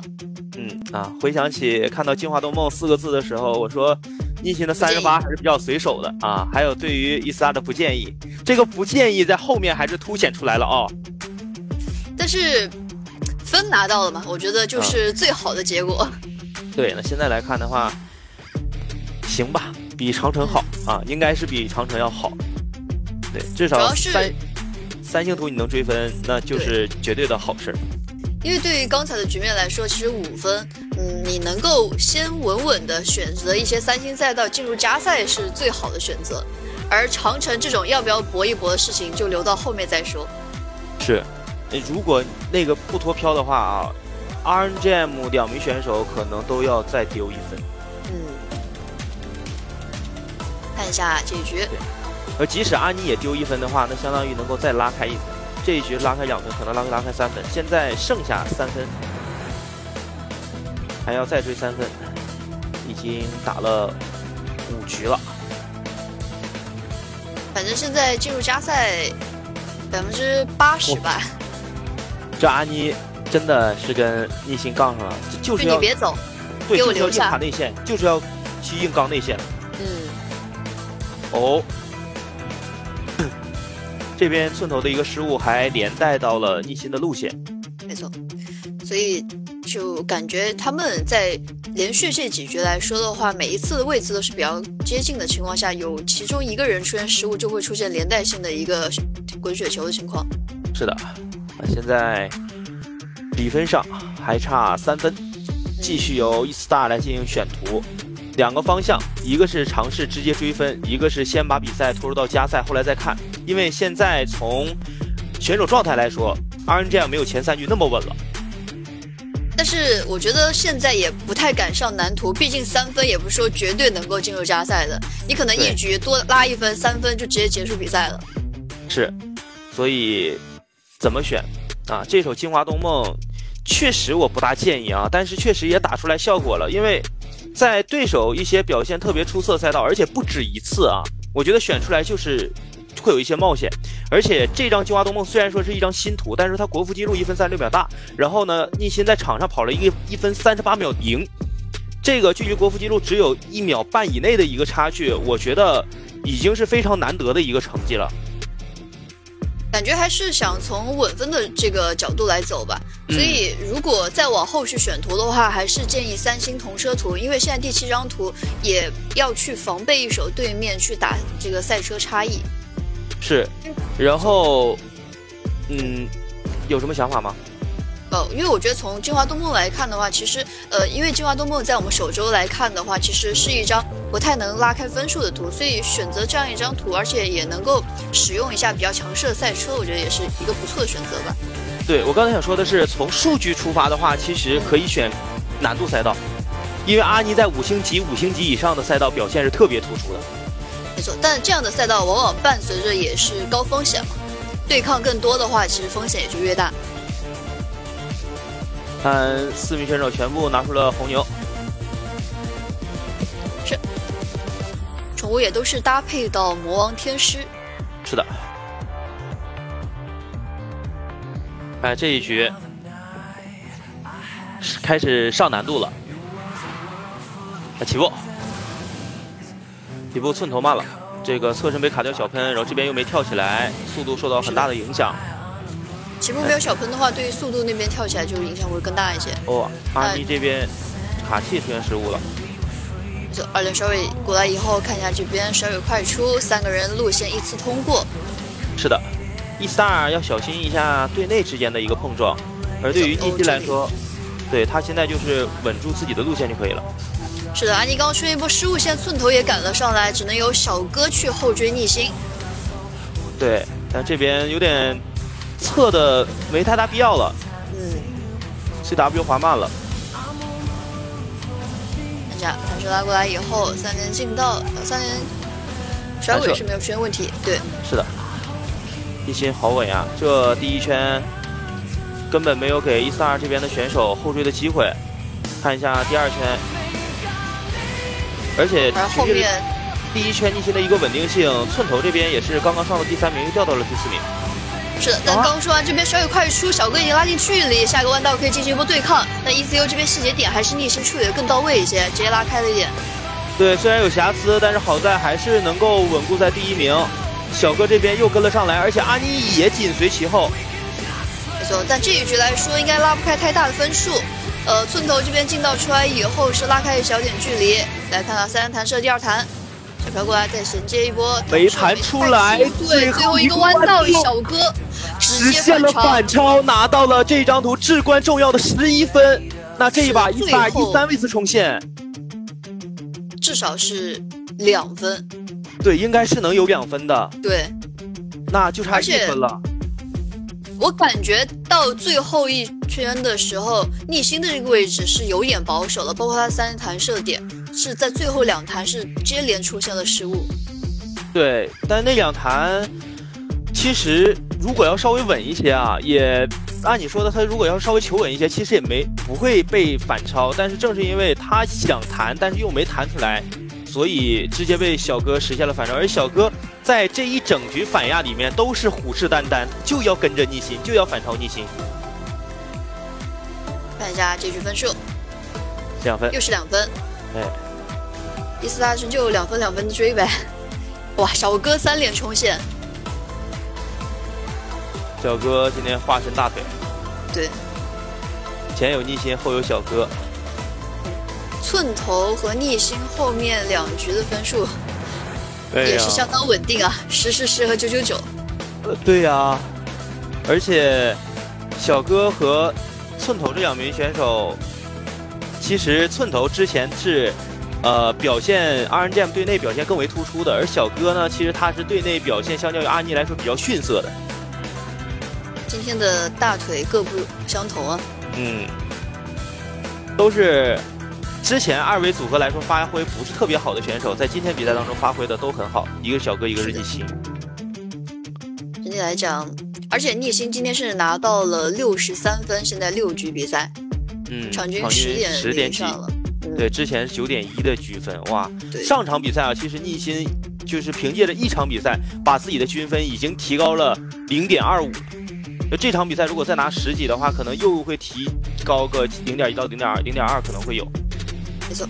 嗯啊，回想起看到“进化冬梦”四个字的时候，我说逆行的三十八还是比较随手的啊。还有对于伊斯拉的不建议，这个不建议在后面还是凸显出来了哦。
但是分拿到了嘛，我觉得就是最好的结果。
对，那现在来看的话。行吧，比长城好啊，应该是比长城要好。对，至少三三星图你能追分，那就是绝对的好事儿。
因为对于刚才的局面来说，其实五分，嗯，你能够先稳稳的选择一些三星赛道进入加赛是最好的选择。而长城这种要不要搏一搏的事情，就留到后面再说。
是，如果那个不脱飘的话啊，RNGM 两名选手可能都要再丢一分。
嗯看一下这一局，
而即使阿妮也丢一分的话，那相当于能够再拉开一分。这一局拉开两分，可能拉拉开三分。现在剩下三分，还要再追三分，已经打了五局了。
反正现在进入加赛百分之八十吧。
这阿妮真的是跟逆心杠上了，就是要
你别走，
对，
我留下。
卡内线，就是要去硬刚内线。
嗯。
哦，这边寸头的一个失误还连带到了逆心的路线。
没错，所以就感觉他们在连续这几局来说的话，每一次的位置都是比较接近的情况下，有其中一个人出现失误，就会出现连带性的一个滚雪球的情况。
是的，那现在比分上还差三分，继续由 E-star 来进行选图。两个方向，一个是尝试直接追分，一个是先把比赛拖入到加赛，后来再看。因为现在从选手状态来说，RNG 没有前三局那么稳了。
但是我觉得现在也不太敢上难图，毕竟三分也不是说绝对能够进入加赛的，你可能一局多拉一分，三分就直接结束比赛了。
是，所以怎么选啊？这首《精华冬梦》确实我不大建议啊，但是确实也打出来效果了，因为。在对手一些表现特别出色赛道，而且不止一次啊，我觉得选出来就是会有一些冒险。而且这张《精华冬梦》虽然说是一张新图，但是它国服记录一分三十六秒大，然后呢，逆心在场上跑了一个一分三十八秒零，这个距离国服记录只有一秒半以内的一个差距，我觉得已经是非常难得的一个成绩了。
感觉还是想从稳分的这个角度来走吧，所以如果再往后续选图的话，还是建议三星同车图，因为现在第七张图也要去防备一手对面去打这个赛车差异。
是，然后，嗯，有什么想法吗？
呃，因为我觉得从《精华冬梦》来看的话，其实，呃，因为《精华冬梦》在我们首周来看的话，其实是一张不太能拉开分数的图，所以选择这样一张图，而且也能够使用一下比较强势的赛车，我觉得也是一个不错的选择吧。
对我刚才想说的是，从数据出发的话，其实可以选难度赛道，因为阿尼在五星级、五星级以上的赛道表现是特别突出的。
没错，但这样的赛道往往伴随着也是高风险嘛，对抗更多的话，其实风险也就越大。
看四名选手全部拿出了红牛，
是宠物也都是搭配到魔王天师，
是的。哎，这一局开始上难度了。起步，起步寸头慢了，这个侧身被卡掉小喷，然后这边又没跳起来，速度受到很大的影响。
起步没有小喷的话，对于速度那边跳起来就影响会更大一些。
哦，阿尼这边卡气出现失误了。
就二连甩尾过来以后，看一下这边小尾快出，三个人路线依次通过。
是的，E-star 要小心一下队内之间的一个碰撞。而对于逆心来说，对他现在就是稳住自己的路线就可以了。
是的，阿尼刚刚出现一波失误，现在寸头也赶了上来，只能由小哥去后追逆星。
对，但这边有点。测的没太大必要了，
嗯
，CW 滑慢了。
看一下，弹射拉过来以后，三连进道，三连甩尾是没有出现问题，对，
是的，一心好稳呀，这第一圈根本没有给一三二这边的选手后追的机会。看一下第二圈，而且
后面
第一圈逆心的一个稳定性，寸头这边也是刚刚上了第三名，又掉到了第四名。
是的，但刚说完这边小雨快出，小哥已经拉近距离，下一个弯道可以进行一波对抗。那 ECU 这边细节点还是逆行处理的更到位一些，直接拉开了一点。
对，虽然有瑕疵，但是好在还是能够稳固在第一名。小哥这边又跟了上来，而且阿尼也紧随其后。
没错，但这一局来说应该拉不开太大的分数。呃，寸头这边进道出来以后是拉开一小点距离。来看到三人弹射第二弹。小来，再衔接一波，
没弹出来。
对，最后一个弯道，小哥
实现了反超，拿到了这张图至关重要的十一分。那这一把一把一三位次冲线，
至少是两分。
对，应该是能有两分的。
对，
那就差一分了。
我感觉到最后一圈的时候，逆心的这个位置是有点保守了，包括他三弹射点是在最后两弹是接连出现了失误。
对，但那两弹其实如果要稍微稳一些啊，也按你说的，他如果要稍微求稳一些，其实也没不会被反超。但是正是因为他想弹，但是又没弹出来。所以直接被小哥实现了反超，而小哥在这一整局反压里面都是虎视眈眈，就要跟着逆心，就要反超逆心。
看一下这局分数，
两分，
又是两分。
对，
第四大师就两分两分的追呗。哇，小哥三连冲线，
小哥今天化身大腿，
对，
前有逆心，后有小哥。
寸头和逆心后面两局的分数也是相当稳定啊，十十十和九九九。
呃，对呀，而且小哥和寸头这两名选手，其实寸头之前是呃表现 RNGM 队内表现更为突出的，而小哥呢，其实他是队内表现相较于阿尼来说比较逊色的。
今天的大腿各不相同啊。
嗯，都是。之前二维组合来说发挥不是特别好的选手，在今天比赛当中发挥的都很好，一个小哥，一个是逆心。
整体来讲，而且逆心今天是拿到了六十三分，现在六局比赛，
嗯，
场均十点
十点几
了。
对，之前是九点一的均分，哇！上场比赛啊，其实逆心就是凭借着一场比赛，把自己的均分已经提高了零点二五。就这场比赛如果再拿十几的话，可能又会提高个零点一到零点二，零点二可能会有。
没错，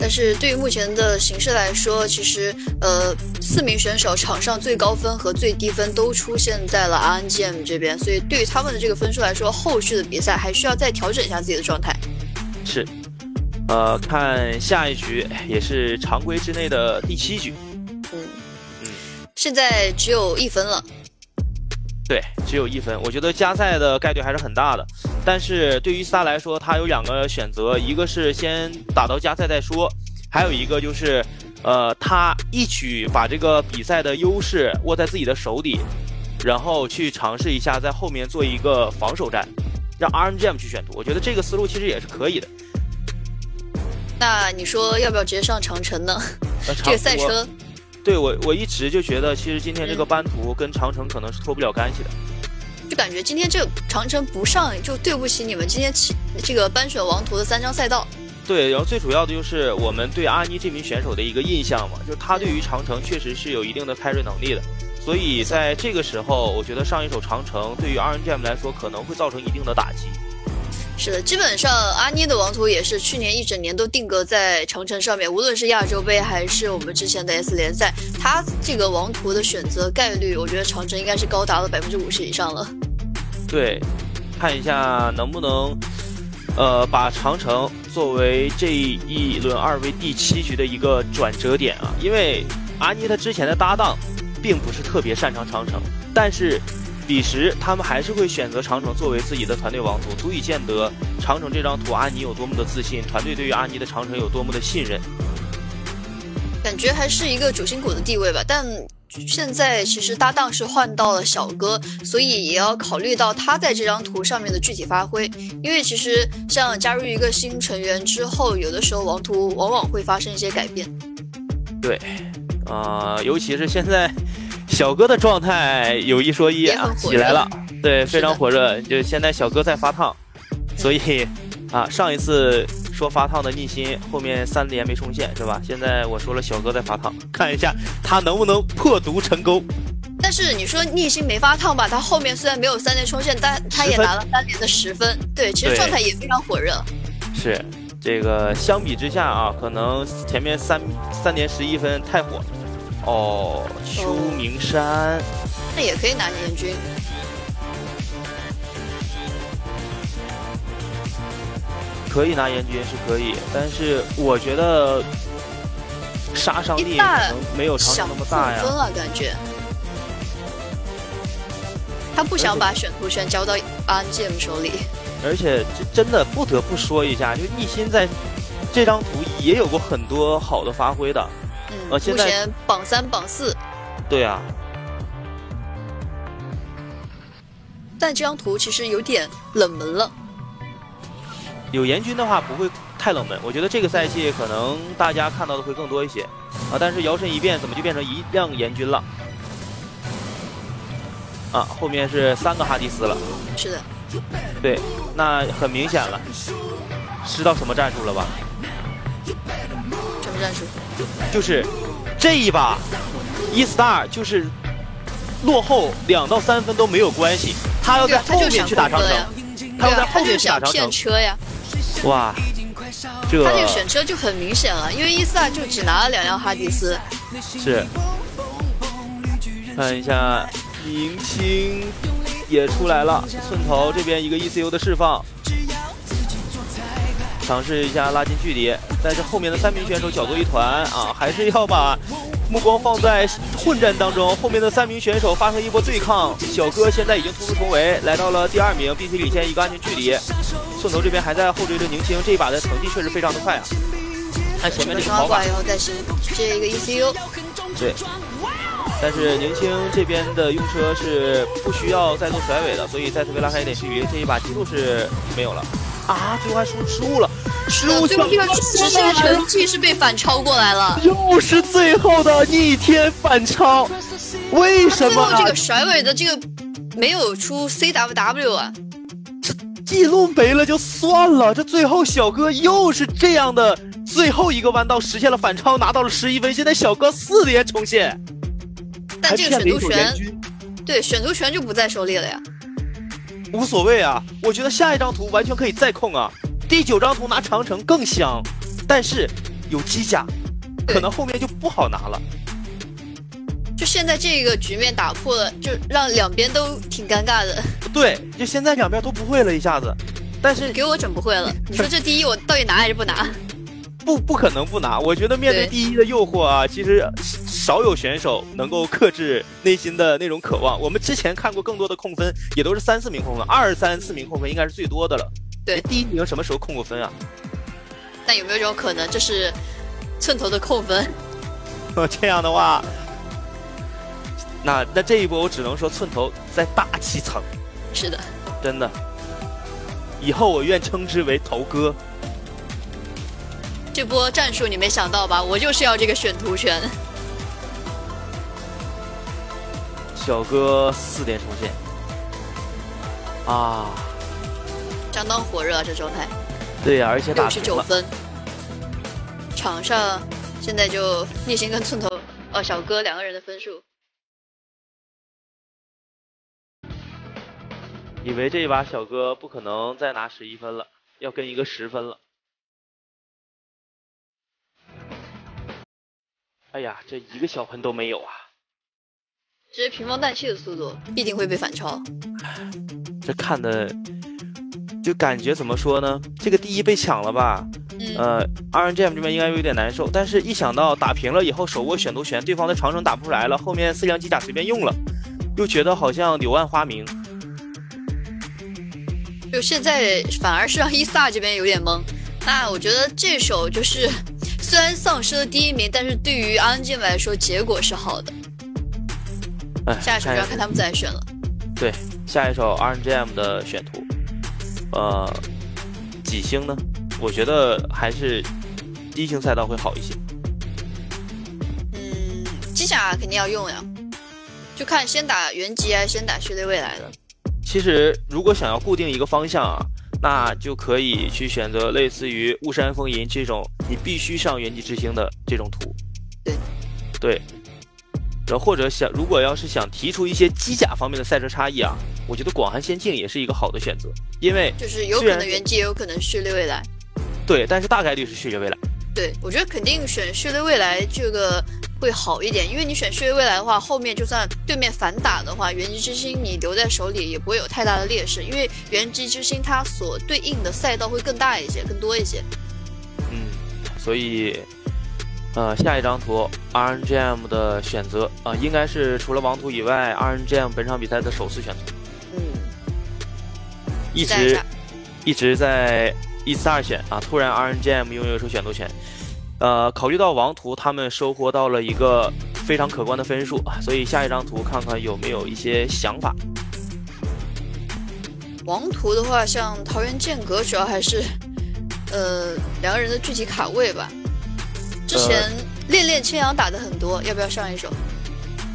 但是对于目前的形势来说，其实呃，四名选手场上最高分和最低分都出现在了 RNGM 这边，所以对于他们的这个分数来说，后续的比赛还需要再调整一下自己的状态。
是，呃，看下一局也是常规之内的第七局。
嗯嗯，现在只有一分了。
对，只有一分，我觉得加赛的概率还是很大的。但是对于斯塔来说，他有两个选择，一个是先打到加赛再说，还有一个就是，呃，他一举把这个比赛的优势握在自己的手里，然后去尝试一下在后面做一个防守战，让 RNGM 去选图。我觉得这个思路其实也是可以的。
那你说要不要直接上长城呢？这个赛车。
对我，我一直就觉得，其实今天这个班图跟长城可能是脱不了干系的，
就感觉今天这长城不上就对不起你们今天起这个班选王图的三张赛道。
对，然后最主要的就是我们对阿妮这名选手的一个印象嘛，就是他对于长城确实是有一定的 carry 能力的，所以在这个时候，我觉得上一手长城对于 RNGM 来说可能会造成一定的打击。
是的，基本上阿妮的王图也是去年一整年都定格在长城上面，无论是亚洲杯还是我们之前的 S 联赛，他这个王图的选择概率，我觉得长城应该是高达了百分之五十以上了。
对，看一下能不能，呃，把长城作为这一轮二 v 第七局的一个转折点啊，因为阿妮他之前的搭档，并不是特别擅长长城，但是。彼时，他们还是会选择长城作为自己的团队王图，足以见得长城这张图阿尼有多么的自信，团队对于阿尼的长城有多么的信任。
感觉还是一个主心骨的地位吧，但现在其实搭档是换到了小哥，所以也要考虑到他在这张图上面的具体发挥。因为其实像加入一个新成员之后，有的时候王图往往会发生一些改变。
对，啊，尤其是现在。小哥的状态有一说一啊，起来了，对，非常火热。就现在小哥在发烫，所以啊，上一次说发烫的逆心后面三连没冲线是吧？现在我说了小哥在发烫，看一下他能不能破毒成功。
但是你说逆心没发烫吧？他后面虽然没有三连冲线，但他也拿了三连的十分。对，其实状态也非常火热。
是这个相比之下啊，可能前面三三连十一分太火。哦，秋名山，
那也可以拿年军，
可以拿年军是可以，但是我觉得杀伤力可能没有长城那么大呀。
分了感觉，他不想把选图权交到 RNGM 手里。
而且这真的不得不说一下，就逆心在这张图也有过很多好的发挥的。
目前榜三榜四，
对啊，
但这张图其实有点冷门了。
有严军的话不会太冷门，我觉得这个赛季可能大家看到的会更多一些啊。但是摇身一变，怎么就变成一辆严军了？啊，后面是三个哈迪斯了。
是的。
对，那很明显了，知道什么战术了吧？
什么战术？
就是这一把，e star 就是落后两到三分都没有关系，他要在后面去打长城，他要在后面去打长城。
车呀！
哇，这
他这个选车就很明显了，因为 e star 就只拿了两辆哈迪斯。
是，看一下明清也出来了，寸头这边一个 ECU 的释放，尝试一下拉近距离，但是后面的三名选手搅作一团啊，还是要把目光放在混战当中。后面的三名选手发生一波对抗，小哥现在已经突出重围，来到了第二名，并且领先一个安全距离。寸头这边还在后追着宁青，这一把的成绩确实非常的快啊。看前面这个跑法，
然后再接一个 ECU，
对。但是宁青这边的用车是不需要再做甩尾的，所以再次被拉开一点距离，这一把记录是没有了。啊，最后还出失误了，失误！
最后这个直线成绩是被反超过来了，
又是最后的逆天反超，为什么？最
后这个甩尾的这个没有出 CWW 啊，
这记录没了就算了，这最后小哥又是这样的，最后一个弯道实现了反超，拿到了十一分，现在小哥四连重现。
但这个选图权，对选图权就不在手里了呀。
无所谓啊，我觉得下一张图完全可以再控啊。第九张图拿长城更香，但是有机甲，可能后面就不好拿了。
就现在这个局面打破了，就让两边都挺尴尬的。
对，就现在两边都不会了一下子，但是
给我整不会了。你说这第一我到底拿还是不拿？
不，不可能不拿。我觉得面对第一的诱惑啊，其实少有选手能够克制内心的那种渴望。我们之前看过更多的控分，也都是三四名控分，二三四名控分应该是最多的了。
对，
第一名什么时候控过分啊？
但有没有这种可能，这是寸头的控分？
这样的话，那那这一波我只能说寸头在大气层。
是的，
真的。以后我愿称之为头哥。
这波战术你没想到吧？我就是要这个选图权。
小哥四点重现，啊，
相当火热啊，这状态。
对呀，而且打
六十九分。场上现在就逆行跟寸头，呃，小哥两个人的分数。
以为这一把小哥不可能再拿十一分了，要跟一个十分了。哎呀，这一个小喷都没有啊！
直接平放氮气的速度，必定会被反超。
这看的就感觉怎么说呢？这个第一被抢了吧？呃，RNGM 这边应该有点难受，但是一想到打平了以后手握选图权，对方的长城打不出来了，后面四辆机甲随便用了，又觉得好像柳暗花明。
就现在反而是让伊萨这边有点懵。那我觉得这手就是。虽然丧失了第一名，但是对于 RNGM 来说，结果是好的。下一首就要看他们自来选了。
对，下一首 RNGM 的选图，呃，几星呢？我觉得还是低星赛道会好一些。
嗯，机甲肯定要用呀，就看先打原级还是先打序列未来的。
其实，如果想要固定一个方向啊。那就可以去选择类似于雾山风吟这种你必须上原级之星的这种图，
对，
对，然后或者想如果要是想提出一些机甲方面的赛车差异啊，我觉得广寒仙境也是一个好的选择，因为
就是有可能原机也有可能序列未来，
对，但是大概率是序列未来。
对，我觉得肯定选序列未来这个。会好一点，因为你选序列未来的话，后面就算对面反打的话，原机之星你留在手里也不会有太大的劣势，因为原机之星它所对应的赛道会更大一些，更多一些。
嗯，所以，呃，下一张图 RNGM 的选择啊，应该是除了王图以外，RNGM 本场比赛的首次选择。
嗯，
一直一直在一次二选啊，突然 RNGM 拥有一手选图权。呃，考虑到王图他们收获到了一个非常可观的分数啊，所以下一张图看看有没有一些想法。
王图的话，像桃园剑阁，主要还是呃两个人的具体卡位吧。之前练练千阳打的很多，要不要上一手？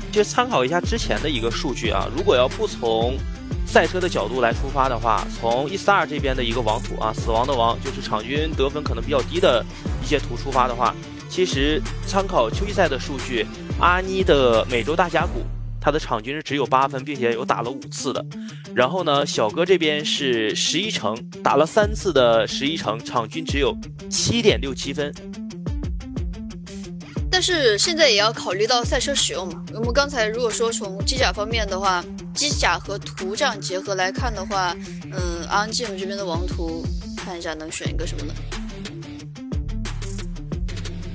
就参考一下之前的一个数据啊，如果要不从赛车的角度来出发的话，从 E-STAR 这边的一个王图啊，死亡的王就是场均得分可能比较低的一些图出发的话，其实参考秋季赛的数据，阿妮的美洲大峡谷，他的场均是只有八分，并且有打了五次的。然后呢，小哥这边是十一城，打了三次的十一城，场均只有七点六七分。
但是现在也要考虑到赛车使用嘛。我们刚才如果说从机甲方面的话，机甲和图这样结合来看的话，嗯，RNG 这边的王图，看一下能选一个什么呢？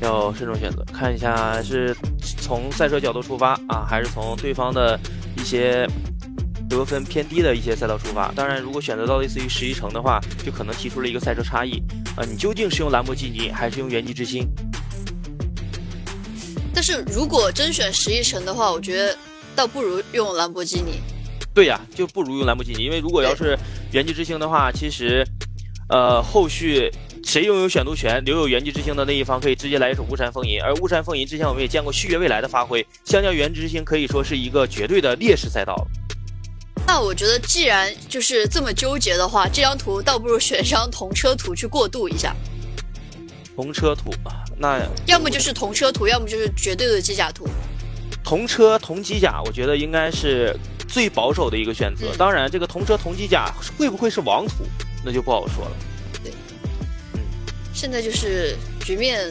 要慎重选择，看一下是从赛车角度出发啊，还是从对方的一些得分偏低的一些赛道出发。当然，如果选择到类似于十一城的话，就可能提出了一个赛车差异啊，你究竟是用兰博基尼还是用元气之星？
但是如果真选十一城的话，我觉得倒不如用兰博基尼。
对呀，就不如用兰博基尼，因为如果要是元气之星的话，其实，呃，后续。谁拥有选读权，留有元气之星的那一方可以直接来一首巫山风吟。而巫山风吟之前我们也见过续约未来的发挥，相较元气之星可以说是一个绝对的劣势赛道。
那我觉得既然就是这么纠结的话，这张图倒不如选张同车图去过渡一下。
同车图，那
要么就是同车图，要么就是绝对的机甲图。
同车同机甲，我觉得应该是最保守的一个选择。当然，这个同车同机甲会不会是王图，那就不好说了。
对，嗯现在就是局面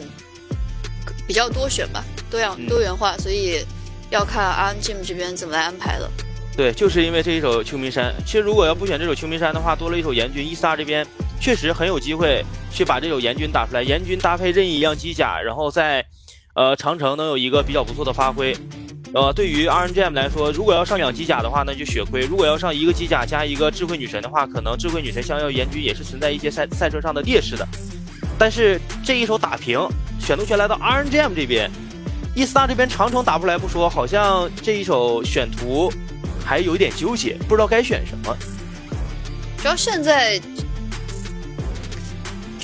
比较多选吧，多样多元化，所以要看 RNG 这边怎么来安排了。
对，就是因为这一首秋名山。其实如果要不选这首秋名山的话，多了一首严军，伊萨这边确实很有机会去把这首严军打出来。严军搭配任意一辆机甲，然后在呃长城能有一个比较不错的发挥。呃，对于 RNGM 来说，如果要上两机甲的话，那就血亏；如果要上一个机甲加一个智慧女神的话，可能智慧女神相较严军也是存在一些赛赛车上的劣势的。但是这一手打平，选图权来到 RNGM 这边，伊斯纳这边长城打不来不说，好像这一手选图还有一点纠结，不知道该选什么。
主要现在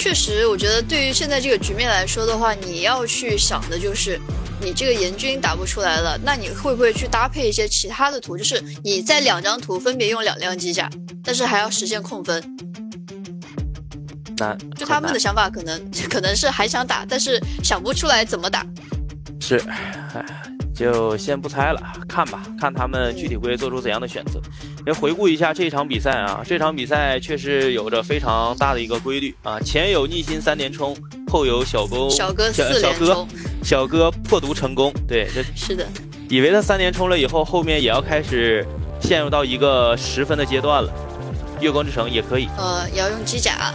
确实，我觉得对于现在这个局面来说的话，你要去想的就是，你这个严军打不出来了，那你会不会去搭配一些其他的图？就是你在两张图分别用两辆机甲，但是还要实现控分。那就他们的想法可能 可能是还想打，但是想不出来怎么打。
是，就先不猜了，看吧，看他们具体会做出怎样的选择。也回顾一下这场比赛啊，这场比赛确实有着非常大的一个规律啊，前有逆心三连冲，后有小哥
小哥四连冲，
小哥破毒成功。对，这
是的，
以为他三连冲了以后，后面也要开始陷入到一个十分的阶段了。月光之城也可以，
呃，也要用机甲。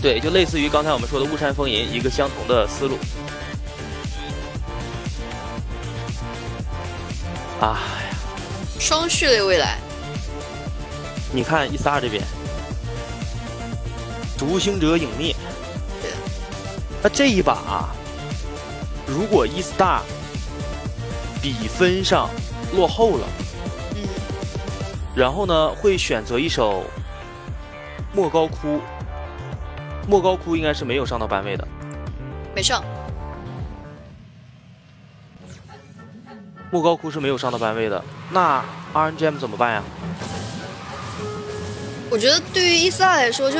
对，就类似于刚才我们说的雾山风吟一个相同的思路。哎呀，
双序列未来。
你看伊萨这边，独行者影灭。
对。
那这一把，啊如果伊斯大比分上落后了，
嗯，
然后呢，会选择一首莫高窟。莫高窟应该是没有上到班位的，
没上。
莫高窟是没有上到班位的，那 RNGM 怎么办呀？
我觉得对于伊萨来说，就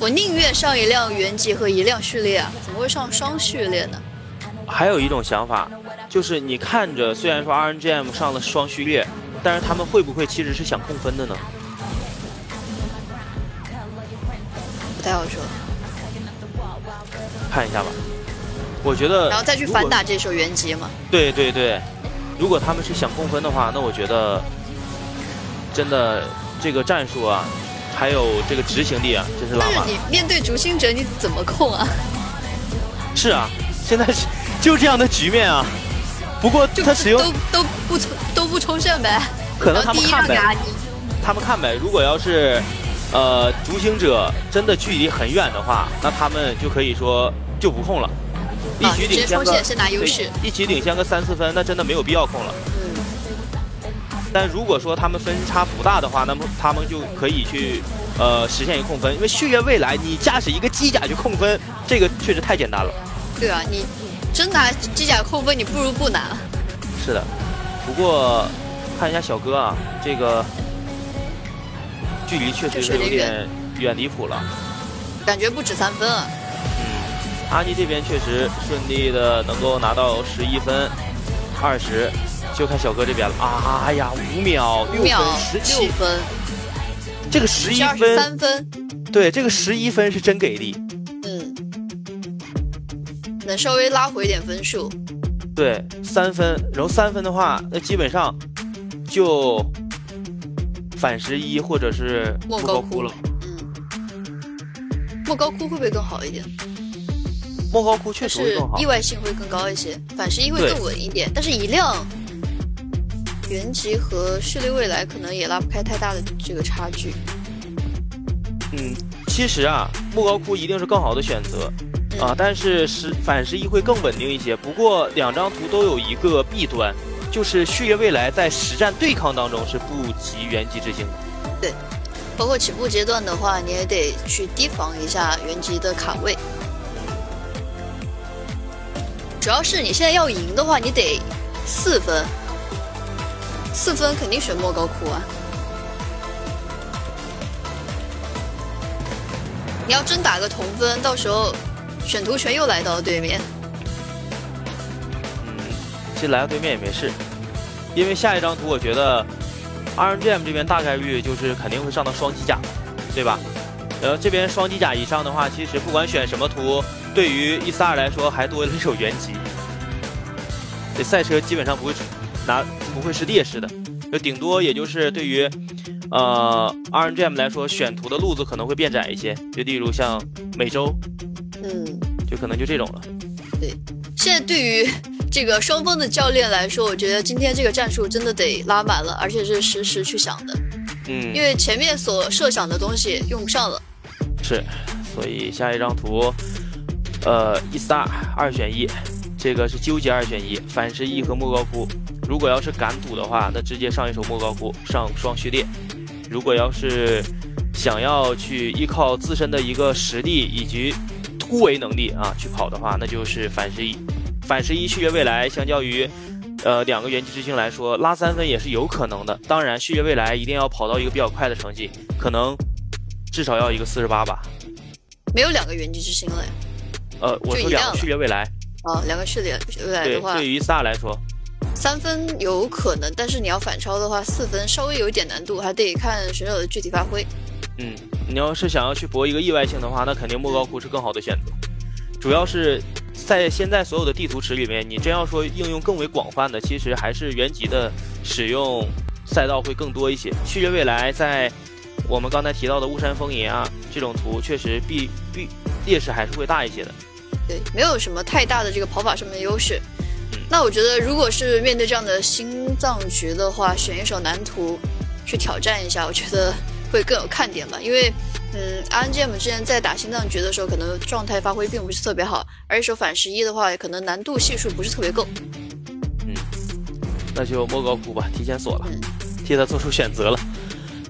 我宁愿上一辆原级和一辆序列啊，怎么会上双序列呢？
还有一种想法，就是你看着，虽然说 RNGM 上了双序列，但是他们会不会其实是想控分的呢？
不太好说。
看一下吧，我觉得，
然后再去反打这首原级嘛。
对对对，如果他们是想控分的话，那我觉得真的这个战术啊，还有这个执行力啊，真是拉满。
但是你面对逐星者你怎么控啊？
是啊，现在是就这样的局面啊。不过他使用
都都不冲都不冲胜呗。
可能他们看呗。他们看呗。如果要是。呃，逐星者真的距离很远的话，那他们就可以说就不控了，一局领先个，一起领先个三四分，那真的没有必要控了。
嗯。
但如果说他们分差不大的话，那么他们就可以去呃实现一个控分，因为血月未来你驾驶一个机甲去控分，这个确实太简单了。
对啊，你真拿机甲控分，你不如不拿。
是的，不过看一下小哥啊，这个。距离确实是有点远离谱了，
感觉不止三分啊。
嗯，阿尼这边确实顺利的能够拿到十一分，二十，就看小哥这边了。啊哎呀，五秒六分十七
分，
这个十一分
三分，
对，这个十一分是真给力。
嗯，能稍微拉回一点分数。
对，三分，然后三分的话，那基本上就反十一或者是
莫高
窟了。
嗯，莫高窟会不会更好一点？
莫高窟确实会更好，
意外性会更高一些，反十一会更稳一点，但是一辆。原籍和序列未来可能也拉不开太大的这个差距。
嗯，其实啊，莫高窟一定是更好的选择啊，但是十反十一会更稳定一些。不过两张图都有一个弊端，就是序列未来在实战对抗当中是不及原籍之星的。
对，包括起步阶段的话，你也得去提防一下原籍的卡位。主要是你现在要赢的话，你得四分。四分肯定选莫高窟啊！你要真打个同分，到时候选图权又来到了对面。
嗯，其实来到对面也没事，因为下一张图我觉得 RNGM 这边大概率就是肯定会上到双机甲，对吧？然后这边双机甲以上的话，其实不管选什么图，对于伊萨尔来说还多了一手原级，这赛车基本上不会拿。不会是劣势的，就顶多也就是对于，呃，RNGM 来说，选图的路子可能会变窄一些，就例如像美洲，
嗯，
就可能就这种了。
对，现在对于这个双方的教练来说，我觉得今天这个战术真的得拉满了，而且是实时去想的，
嗯，
因为前面所设想的东西用不上了。
是，所以下一张图，呃，一 star 二选一，这个是纠结二选一，反十一和莫高窟。如果要是敢赌的话，那直接上一手莫高窟，上双序列。如果要是想要去依靠自身的一个实力以及突围能力啊去跑的话，那就是反十一。反十一续约未来，相较于呃两个元气之星来说，拉三分也是有可能的。当然，续约未来一定要跑到一个比较快的成绩，可能至少要一个四十八吧。
没有两个元气之星了呀？
呃，我说两个区别未来。
啊，两个序列未来的话，
对于萨来说。
三分有可能，但是你要反超的话，四分稍微有一点难度，还得看选手的具体发挥。
嗯，你要是想要去搏一个意外性的话，那肯定莫高窟是更好的选择。主要是在现在所有的地图池里面，你真要说应用更为广泛的，其实还是原级的使用赛道会更多一些。区别未来在我们刚才提到的巫山风吟啊这种图，确实必必劣势还是会大一些的。
对，没有什么太大的这个跑法上面的优势。那我觉得，如果是面对这样的心脏局的话，选一首难图去挑战一下，我觉得会更有看点吧。因为，嗯，RNGM 之前在打心脏局的时候，可能状态发挥并不是特别好，而一首反十一的话，可能难度系数不是特别够。
嗯，那就莫高窟吧，提前锁了，替他做出选择了。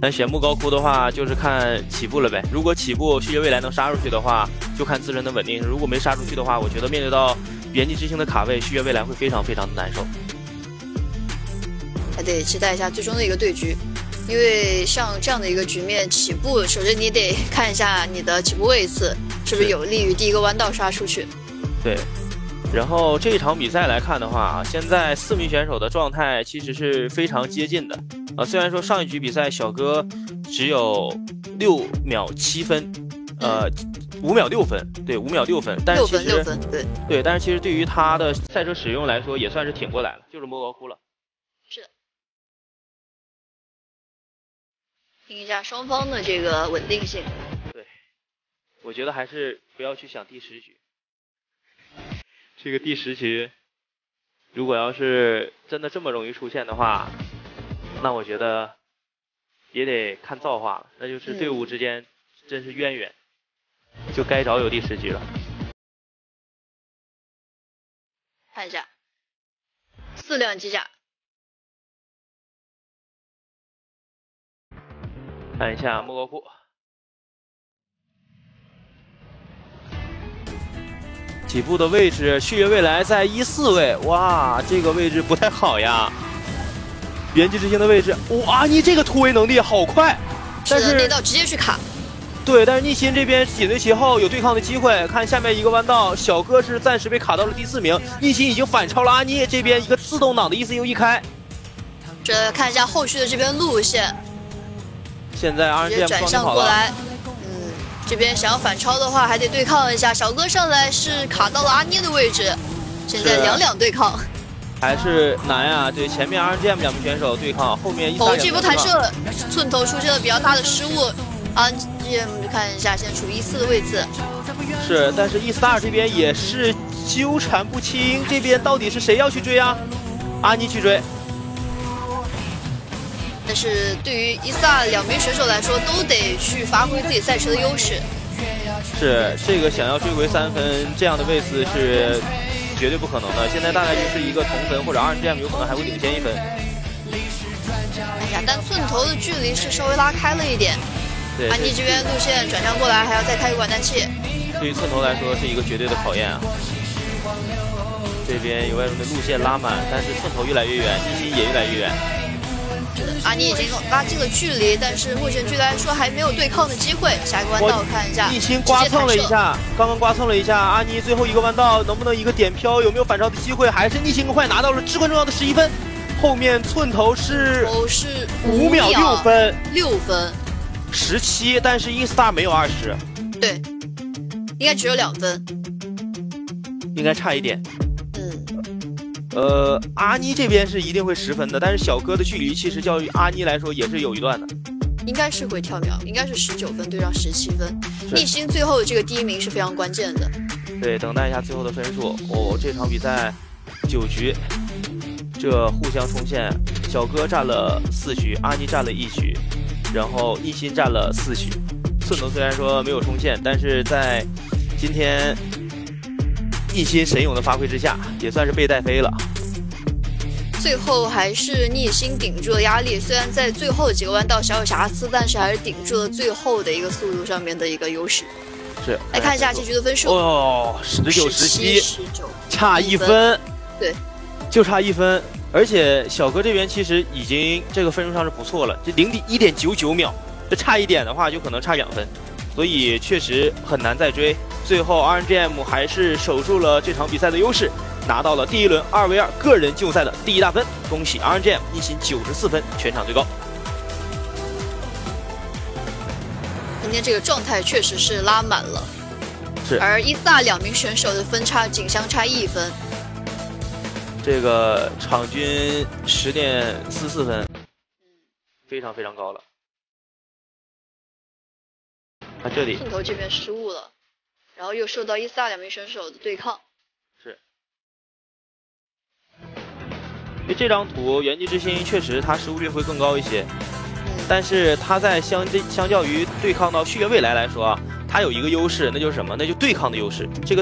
那选莫高窟的话，就是看起步了呗。如果起步续约未来能杀出去的话，就看自身的稳定；如果没杀出去的话，我觉得面对到。元气之星的卡位，续约未来会非常非常的难受，
还得期待一下最终的一个对局，因为像这样的一个局面，起步首先你得 看一下你的起步位次是不是有利于第一个弯道杀出去。
对，然后这一场比赛来看的话啊，现在四名选手的状态其实是非常接近的啊。虽然说上一局比赛小哥只有六秒七分，呃。五秒六分，对，五秒六分，但是其实
六分，对，
对，但是其实对于他的赛车使用来说，也算是挺过来了，就是莫高窟了。
是的，听一下双方的这个稳定性。
对，我觉得还是不要去想第十局，这个第十局，如果要是真的这么容易出现的话，那我觉得也得看造化了，那就是队伍之间真是渊源。就该找有第十局了。
看一下，四辆机甲。
看一下莫高窟，起步的位置，旭月未来在一四位，哇，这个位置不太好呀。元气之星的位置，哇，你这个突围能力好快，但是
那道直接去卡。
对，但是逆心这边紧随其后，有对抗的机会。看下面一个弯道，小哥是暂时被卡到了第四名。逆心已经反超了阿妮，这边一个自动挡的 ECU 一开。
这看一下后续的这边路线。
现在 RNG
转向过来，嗯，这边想要反超的话，还得对抗一下。小哥上来是卡到了阿妮的位置，现在两两对抗。
还是难呀。对，前面 RNGM 两名选手对抗，后面一
哦，这波弹射寸头出现了比较大的失误，RNGM 看一下，现在处于一四的位置。
是，但是 E-star 这边也是纠缠不清，这边到底是谁要去追啊？阿妮去追。
但是对于 E-star 两名选手来说，都得去发挥自己赛车的优势。
是，这个想要追回三分这样的位置是绝对不可能的。现在大概就是一个同分，或者 RNGM 有可能还会领先一分。
哎呀，但寸头的距离是稍微拉开了一点。
对，
安妮这边路线转向过来，还要再开个管弹器。
对于寸头来说是一个绝对的考验啊！这边有外轮的路线拉满，但是寸头越来越远，一心也越来越远。
阿妮已经拉近了距离，但是目前距离来说还没有对抗的机会。下一个弯道看一下，
逆心刮蹭了一下，刚刚刮蹭了一下，阿妮最后一个弯道能不能一个点飘？有没有反超的机会？还是逆心更快拿到了至关重要的十一分？后面寸头是
是
五秒六分，
六分，
十七，但是 instar 没有二十，
对。应该只有两分，
应该差一点。嗯，呃，阿妮这边是一定会十分的，但是小哥的距离其实较于阿妮来说也是有一段的。
应该是会跳秒，应该是十九分对上十七分。逆星最后的这个第一名是非常关键的。
对，等待一下最后的分数。哦，这场比赛九局，这互相冲线，小哥占了四局，阿妮占了一局，然后逆心占了四局。寸头虽然说没有冲线，但是在今天逆心神勇的发挥之下，也算是被带飞了。
最后还是逆心顶住了压力，虽然在最后几个弯道小有瑕疵，但是还是顶住了最后的一个速度上面的一个优势。
是，
来看一下这局的分数。
哦，十九十七，差一
分。对，
就差一分。而且小哥这边其实已经这个分数上是不错了，这零点一点九九秒，这差一点的话就可能差两分，所以确实很难再追。最后，RNGM 还是守住了这场比赛的优势，拿到了第一轮二 v 二个人竞赛的第一大分。恭喜 RNGM 一星九十四分，全场最高。
今天这个状态确实是拉满了，
是。
而伊萨两名选手的分差仅相差一分，
这个场均十点四四分，非常非常高了。看这里，
镜头这边失误了。然后又受到伊萨两名选手的对抗，
是。因为这张图元气之心确实它失误率会更高一些，但是它在相相较于对抗到续月未来来说啊，它有一个优势，那就是什么？那就对抗的优势。这个。